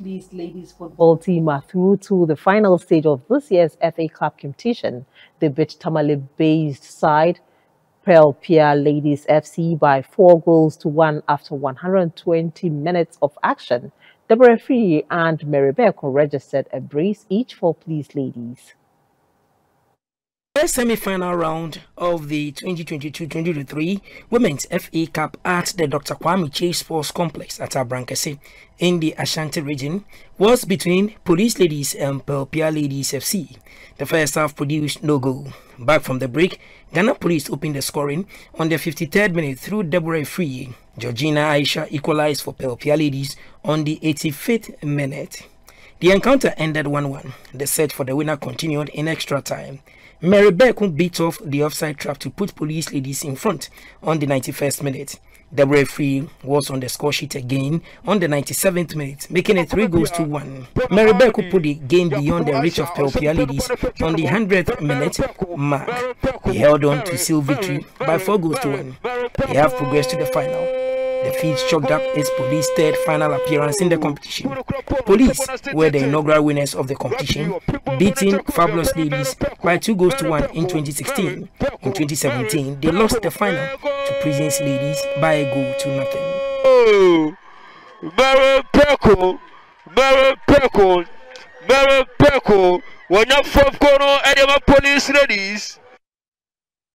Police Ladies football team are through to the final stage of this year's FA Cup competition. They beat Tamale-based side Pearl Pia Ladies FC by four goals to one after 120 minutes of action. Deborah Afriyie and Mary Berko registered a brace each for Police Ladies. First semi-final round of the 2022-2023 Women's FA Cup at the Dr. Kwame Chase Sports Complex at Abrankese in the Ashanti region was between Police Ladies and Pearl Pia Ladies FC. The first half produced no goal. Back from the break, Ghana Police opened the scoring on the 53rd minute through Deborah Afriyie. Georgina Aisha equalized for Pearl Pia Ladies on the 85th minute. The encounter ended 1-1. The search for the winner continued in extra time. Mary Berko beat off the offside trap to put police ladies in front on the 91st minute. The referee was on the score sheet again on the 97th minute, making it 3 goals to 1. Mary Berko put the game beyond the reach of Pearl Pia ladies on the 100th minute mark. They held on to seal victory by 4 goals to 1. They have progressed to the final. The Feeds chalked up its police third final appearance in the competition. Police were the inaugural winners of the competition, beating Fabulous Ladies by two goals to one in 2016. In 2017, they lost the final to Prisons Ladies by a goal to nothing. Oh, Mary Peckle, Mary Peckle, Mary Peckle, when you're from Kono and police ladies.